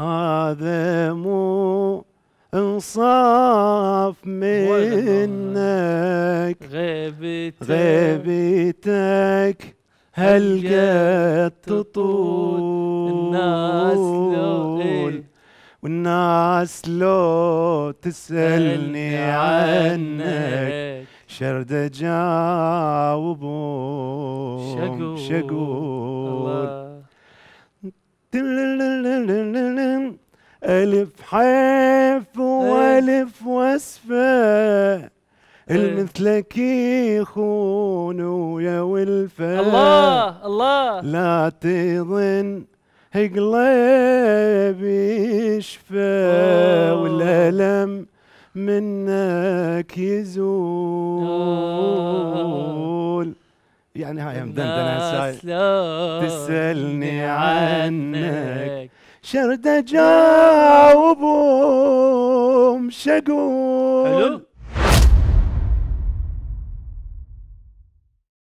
هذا مو انصاف منك. غيبتك. غيبتك هالقد تطول. الناس لو إيه. والناس لو تسألني عنك. شرد جاوبهم شقول ألف حيف وألف وصفة المثلك يخون ويا والفا الله الله. لا تظن قلبي يشفى والألم منك يزول. يعني هاي هم دندنة ساي الناس لو تسألني عنك. شرد جاوبهم شقول حلو؟